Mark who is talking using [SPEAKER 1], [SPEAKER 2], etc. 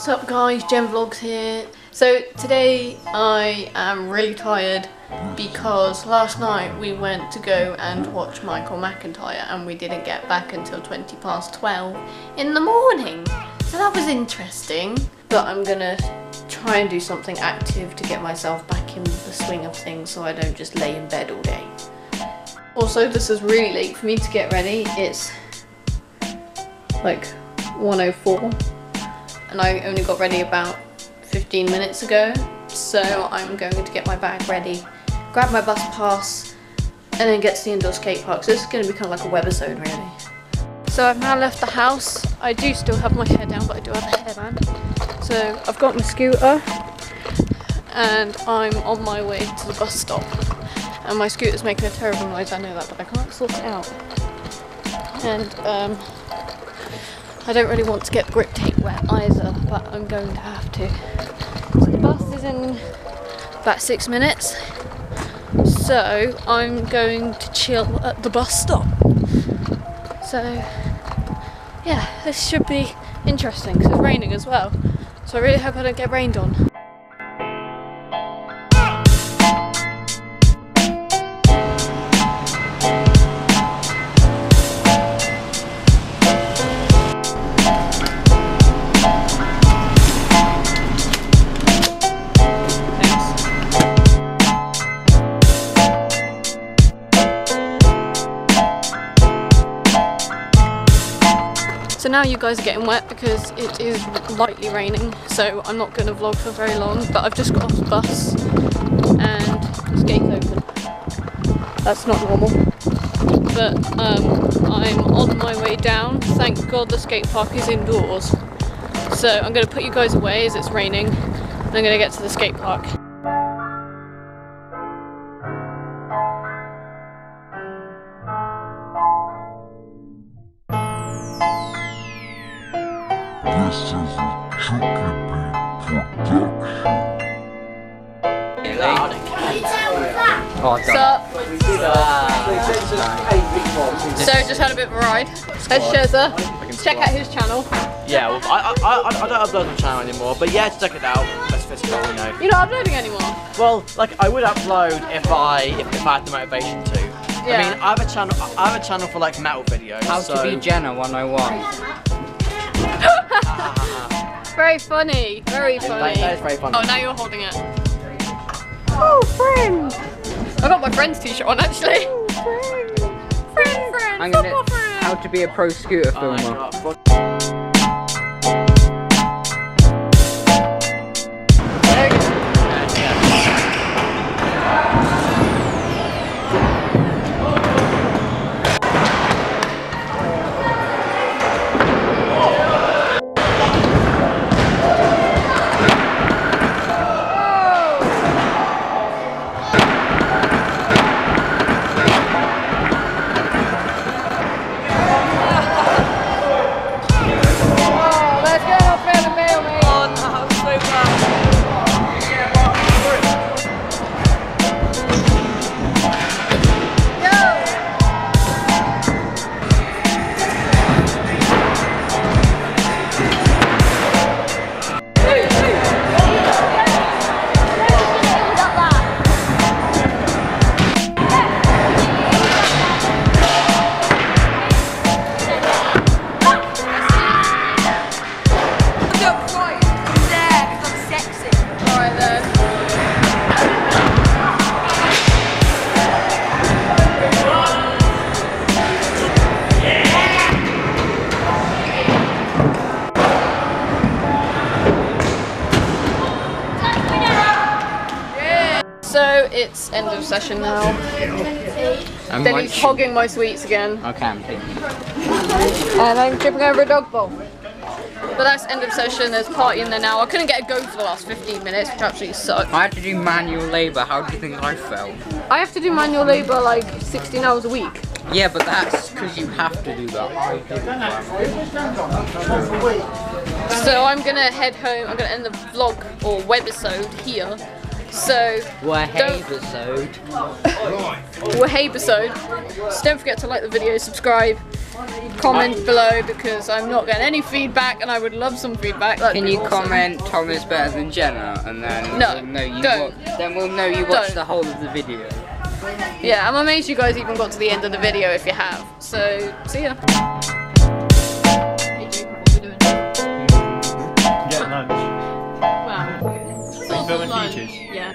[SPEAKER 1] What's up guys, Jen Vlogs here. So today I am really tired because last night we went to go and watch Michael McIntyre and we didn't get back until 20 past 12 in the morning. So that was interesting, but I'm gonna try and do something active to get myself back in the swing of things so I don't just lay in bed all day. Also, this is really late for me to get ready. It's like 104 and I only got ready about 15 minutes ago so I'm going to get my bag ready grab my bus pass and then get to the indoor skate park. So this is going to be kind of like a webisode really. So I've now left the house. I do still have my hair down but I do have a hairband. So I've got my scooter and I'm on my way to the bus stop. And my scooter's making a terrible noise I know that but I can't sort it out. And um, I don't really want to get grip tape wet either, but I'm going to have to. So the bus is in about six minutes, so I'm going to chill at the bus stop. So yeah, this should be interesting because it's raining as well. So I really hope I don't get rained on. Now you guys are getting wet because it is lightly raining, so I'm not going to vlog for very long, but I've just got off the bus and the gate's open. That's not normal. But um, I'm on my way down. Thank God the skate park is indoors. So I'm going to put you guys away as it's raining, I'm going to get to the skate park.
[SPEAKER 2] This is a Chucky production.
[SPEAKER 3] Oh,
[SPEAKER 1] What's up? So just had a bit of a ride. There's Sheza. Check out his channel.
[SPEAKER 3] Yeah, well, I, I, I, I don't upload on the channel anymore, but yeah, check it out. Let's physical, you know.
[SPEAKER 1] You're not uploading anymore.
[SPEAKER 3] Well, like I would upload if I if, if I had the motivation to.
[SPEAKER 1] Yeah.
[SPEAKER 3] I mean, I have a channel. I have a channel for like metal videos.
[SPEAKER 4] How
[SPEAKER 3] so,
[SPEAKER 4] to be Jenna 101.
[SPEAKER 1] Very funny. Very funny.
[SPEAKER 3] That, that is very funny.
[SPEAKER 1] Oh, now you're holding it. Oh, friend. I got my friend's t-shirt on actually. Oh, friend, friend,
[SPEAKER 4] I'm
[SPEAKER 1] football
[SPEAKER 4] gonna
[SPEAKER 1] friend.
[SPEAKER 4] how to be a pro scooter
[SPEAKER 3] Oh
[SPEAKER 4] filmer.
[SPEAKER 3] God. So
[SPEAKER 1] it's end of session now.
[SPEAKER 4] I'm
[SPEAKER 1] Then he's hogging my sweets again.
[SPEAKER 4] Okay, I'm
[SPEAKER 1] And I'm tripping over a dog bowl. But that's end of session, there's party in there now. I couldn't get a go for the last 15 minutes, which absolutely sucked.
[SPEAKER 4] I had to do manual labour. How do you think I felt?
[SPEAKER 1] I have to do manual labour like 16 hours a week.
[SPEAKER 4] Yeah, but that's because you have to do that.
[SPEAKER 1] So I'm gonna head home, I'm gonna end the vlog or webisode here. So
[SPEAKER 4] We're
[SPEAKER 1] Don't-
[SPEAKER 4] episode.
[SPEAKER 1] we're episode. So don't forget to like the video, subscribe, comment below because I'm not getting any feedback and I would love some feedback. That'd
[SPEAKER 4] Can you
[SPEAKER 1] awesome.
[SPEAKER 4] comment Tom is better than Jenna, and then
[SPEAKER 1] No,
[SPEAKER 4] we'll know you
[SPEAKER 1] don't.
[SPEAKER 4] wa- then we'll know you watched
[SPEAKER 1] Don't.
[SPEAKER 4] the whole of the video.
[SPEAKER 1] Yeah, I'm amazed you guys even got to the end of the video if you have. So, see ya.
[SPEAKER 5] Features?
[SPEAKER 1] Yeah.